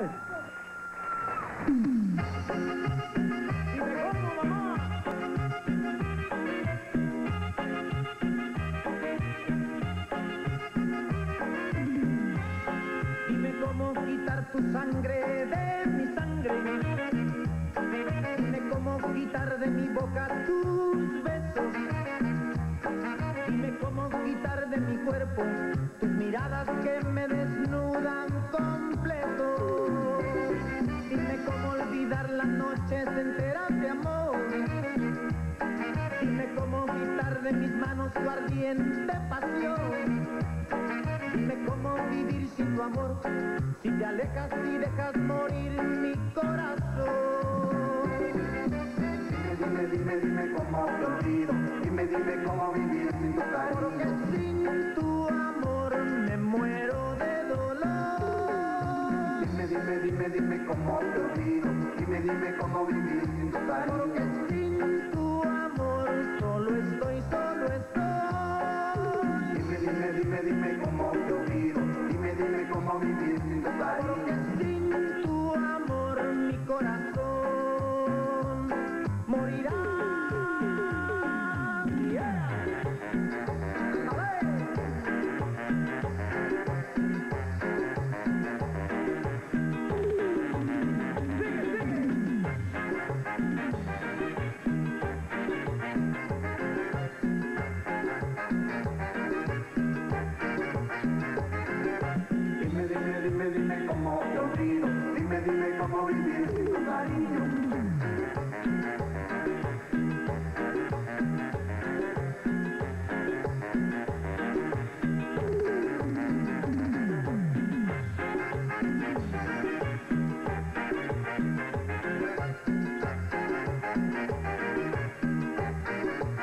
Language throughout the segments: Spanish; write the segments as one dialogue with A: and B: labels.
A: Dime cómo
B: quitar tu sangre de mi sangre. Dime cómo quitar de mi boca tus besos. Dime cómo quitar de mi cuerpo tus miradas que me noches enteras de amor. Dime cómo quitar de mis manos tu ardiente pasión. Dime cómo vivir sin tu amor, si te alejas y dejas morir mi corazón.
C: Dime, dime, dime, dime cómo te olvido. Dime, dime cómo vivir sin tu cariño. Dime, dime, dime cómo te olvido. Dime, dime cómo vivir sin tu
B: Porque
C: cariño.
B: sin tu amor solo estoy, solo estoy.
C: Dime, dime, dime, dime cómo te olvido. Dime, dime cómo vivir sin tu
B: Porque
C: cariño.
B: sin tu amor mi corazón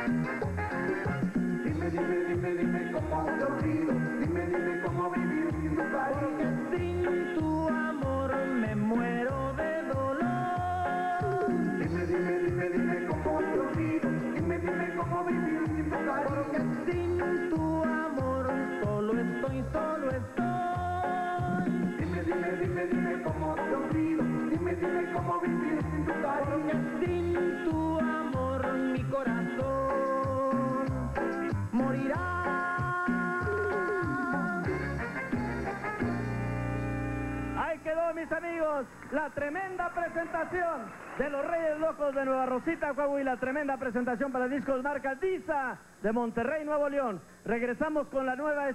C: Dime, dime, dime, dime cómo te olvido. Dime, dime cómo vivir sin tu
B: Porque
C: cariño.
B: sin tu amor me muero de dolor.
C: Dime, dime, dime, dime cómo te olvido. Dime, dime cómo vivir sin tu
B: Porque
C: cariño.
B: sin tu amor solo estoy, solo estoy.
C: Dime, dime, dime, dime cómo te olvido. Dime, dime cómo vivir sin tu
B: Porque
C: cariño.
B: sin tu amor mi corazón
A: amigos, la tremenda presentación de los Reyes Locos de Nueva Rosita, Coahuila. Tremenda presentación para discos marca Disa de Monterrey, Nuevo León. Regresamos con la nueva